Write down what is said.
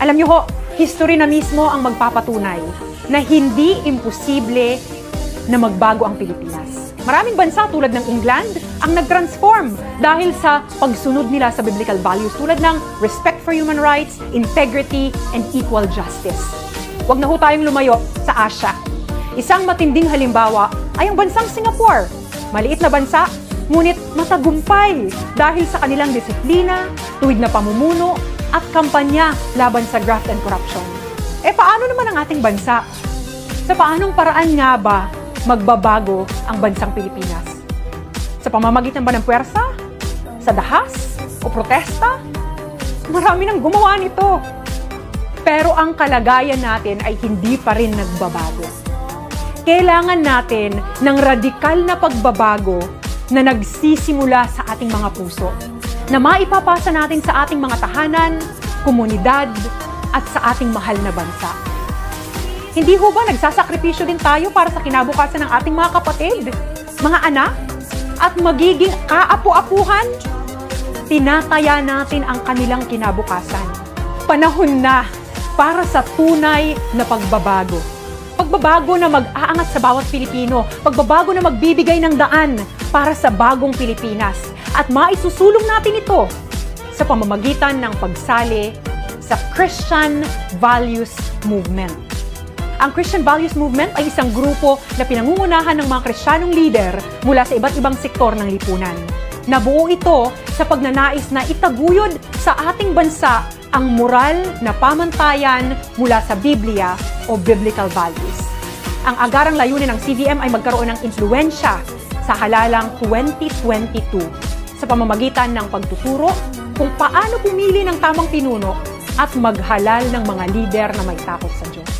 Alam niyo ho, history na mismo ang magpapatunay na hindi imposible na magbago ang Pilipinas. Maraming bansa tulad ng England ang nag-transform dahil sa pagsunod nila sa biblical values tulad ng respect for human rights, integrity, and equal justice. Huwag na ho tayong lumayo sa Asia. Isang matinding halimbawa ay ang bansang Singapore. Maliit na bansa, ngunit matagumpay dahil sa kanilang disiplina, tuwid na pamumuno, at kampanya laban sa graft and corruption. Eh paano naman ang ating bansa? Sa paanong paraan nga ba magbabago ang bansang Pilipinas? Sa pamamagitan ba ng puwersa? Sa dahas? O protesta? Marami nang gumawa nito. Pero ang kalagayan natin ay hindi pa rin nagbabago. Kailangan natin ng radikal na pagbabago na nagsisimula sa ating mga puso na maipapasa natin sa ating mga tahanan, komunidad, at sa ating mahal na bansa. Hindi ho ba nagsasakripisyo din tayo para sa kinabukasan ng ating mga kapatid, mga anak, at magiging kaapu-apuhan? Tinataya natin ang kanilang kinabukasan. Panahon na para sa tunay na pagbabago. Pagbabago na mag-aangat sa bawat Pilipino. Pagbabago na magbibigay ng daan para sa bagong Pilipinas at maisusulong natin ito sa pamamagitan ng pagsali sa Christian Values Movement. Ang Christian Values Movement ay isang grupo na pinangungunahan ng mga Kristyanong leader mula sa iba't ibang sektor ng lipunan. Nabuo ito sa pagnanais na itaguyod sa ating bansa ang moral na pamantayan mula sa Biblia o biblical values. Ang agarang layunin ng CVM ay magkaroon ng impluensya sa halalang 2022 sa pamamagitan ng pagtuturo kung paano pumili ng tamang pinuno at maghalal ng mga lider na may takot sa Diyos.